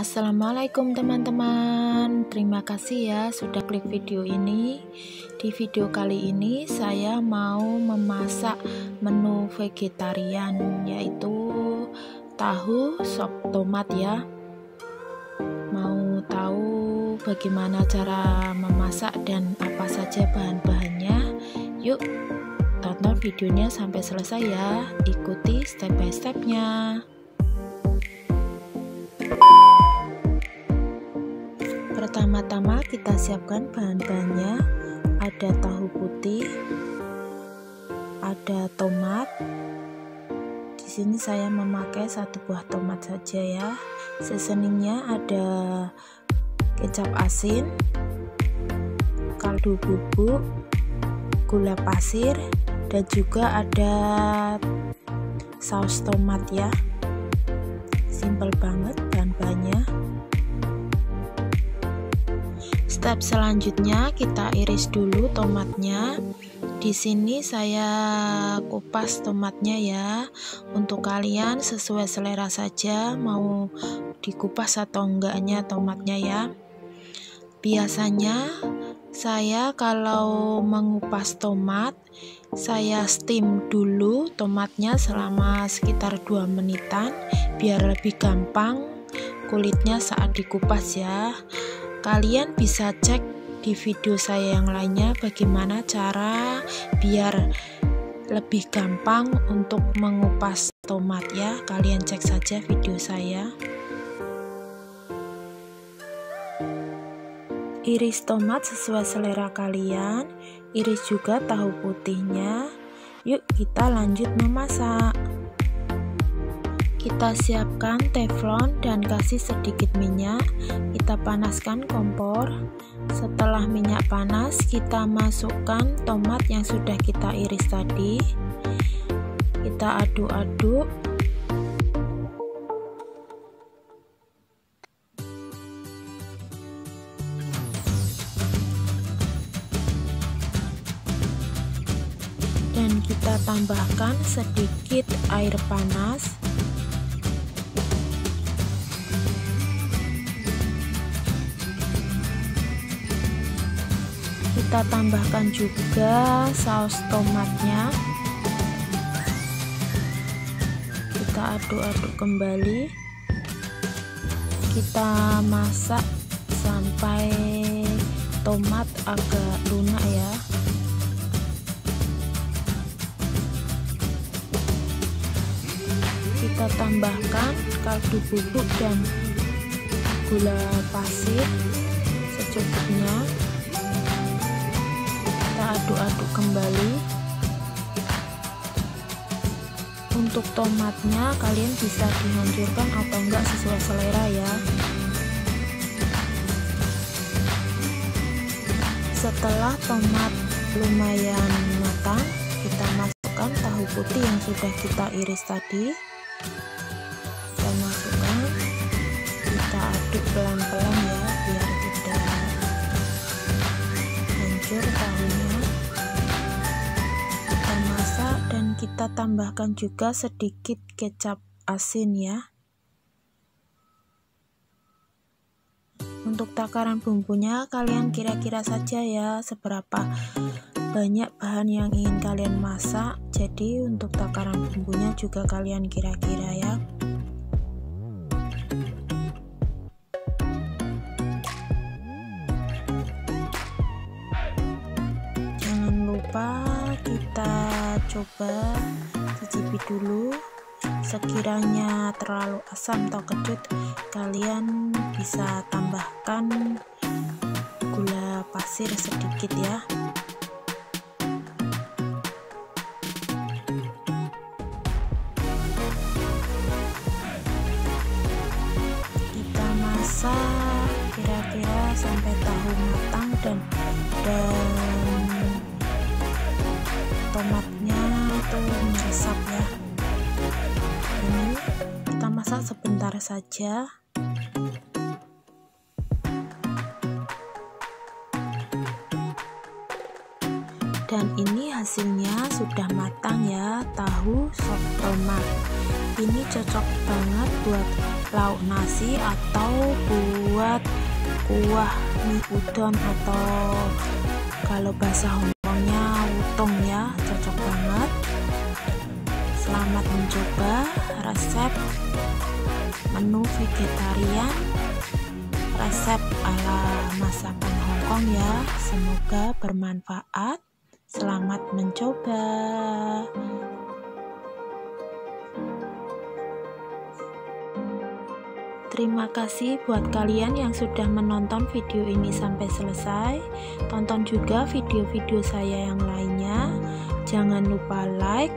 Assalamualaikum teman-teman. Terima kasih ya sudah klik video ini. Di video kali ini saya mau memasak menu vegetarian Yaitu tahu sop tomat ya. Mau tahu bagaimana cara memasak dan apa saja bahan-bahannya? Yuk tonton videonya sampai selesai ya. Ikuti step by stepnya Pertama-tama kita siapkan bahan-bahannya. Ada tahu putih, ada tomat. Di sini saya memakai satu buah tomat saja ya. Seasoningnya ada kecap asin, kaldu bubuk, gula pasir, dan juga ada saus tomat ya. Simple banget bahan-bahannya. Step selanjutnya kita iris dulu tomatnya. Di sini saya kupas tomatnya ya. Untuk kalian sesuai selera saja mau dikupas atau enggaknya tomatnya ya. Biasanya saya kalau mengupas tomat saya steam dulu tomatnya selama sekitar 2 menitan biar lebih gampang kulitnya saat dikupas ya Kalian bisa cek di video saya yang lainnya bagaimana cara biar lebih gampang untuk mengupas tomat ya. Kalian cek saja video saya. Iris tomat sesuai selera kalian, iris juga tahu putihnya. Yuk kita lanjut memasak. Kita siapkan teflon dan kasih sedikit minyak. Kita panaskan kompor. Setelah minyak panas, kita masukkan tomat yang sudah kita iris tadi. Kita aduk-aduk. Dan kita tambahkan sedikit air panas kita tambahkan juga saus tomatnya. Kita aduk-aduk kembali. Kita masak sampai tomat agak lunak ya. Kita tambahkan kaldu bubuk dan gula pasir secukupnya aduk-aduk kembali. Untuk tomatnya kalian bisa dihancurkan atau enggak sesuai selera ya. Setelah tomat lumayan matang kita masukkan tahu putih yang sudah kita iris tadi. Kita masukkan kita aduk pelan-pelan ya biar tidak hancur tahunya kita tambahkan juga sedikit kecap asin ya. Untuk takaran bumbunya kalian kira-kira saja ya seberapa banyak bahan yang ingin kalian masak. Jadi untuk takaran bumbunya juga kalian kira-kira ya. Jangan lupa kita coba cicipi dulu. Sekiranya terlalu asam atau kecut kalian bisa tambahkan gula pasir sedikit ya. Kita masak kira-kira sampai tahu matang dan dan tomatnya tuh meresap ya ini kita masak sebentar saja. Dan ini hasilnya sudah matang ya tahu sop tomat. Ini cocok banget buat lauk nasi atau buat kuah mie udon atau kalau Hongkongnya ya cocok banget. Selamat mencoba resep menu vegetarian. Resep ala masakan Hongkong ya. Semoga bermanfaat. Selamat mencoba Terima kasih buat kalian yang sudah menonton video ini sampai selesai. Tonton juga video-video saya yang lainnya. Jangan lupa like,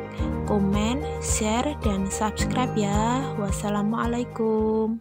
komen, share, dan subscribe ya. Wassalamualaikum.